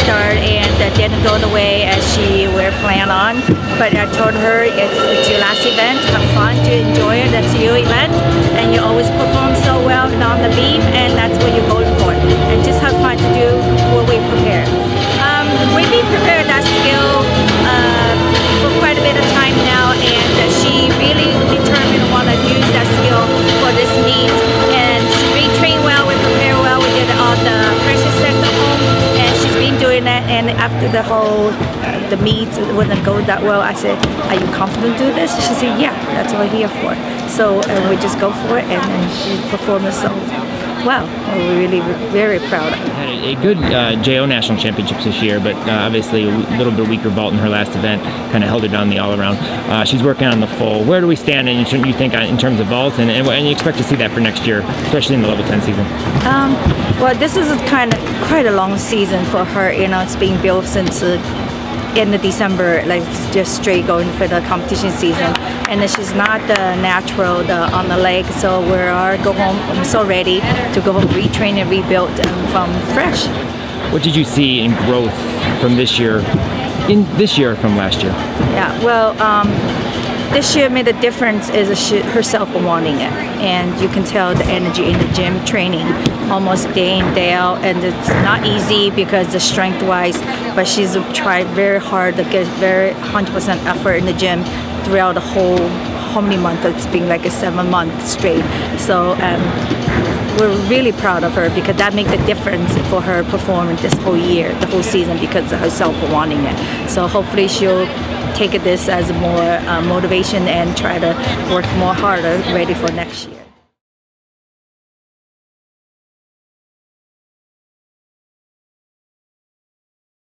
start and that didn't go the way as she were planned on. But I told her it's, it's your last event, have fun, to enjoy it, that's your event, And after the whole uh, the meet wouldn't go that well, I said, "Are you confident to do this?" She said, "Yeah, that's what we're here for." So uh, we just go for it, and, and she performed so well. We're really very proud of. Had a, a good uh, JO national championships this year, but uh, obviously a little bit weaker vault in her last event. Kind of held her down the all around. Uh, she's working on the full. Where do we stand in you think uh, in terms of vault, and, and, and you expect to see that for next year, especially in the level 10 season? Um, well, this is kind of quite a long season for her. You know, it's been built since uh, in the December, like just straight going for the competition season. And she's not the natural the, on the leg, so we are go home. I'm so ready to go home, retrain and rebuild um, from fresh. What did you see in growth from this year, in this year from last year? Yeah, well, um, this year made a difference is herself wanting it, and you can tell the energy in the gym training almost day in day out, and it's not easy because the strength wise, but she's tried very hard to get very 100% effort in the gym throughout the whole how many months it's been like a seven month straight. So. Um, we're really proud of her because that made a difference for her performance this whole year, the whole season, because of herself wanting it. So hopefully she'll take this as more uh, motivation and try to work more harder, ready for next year.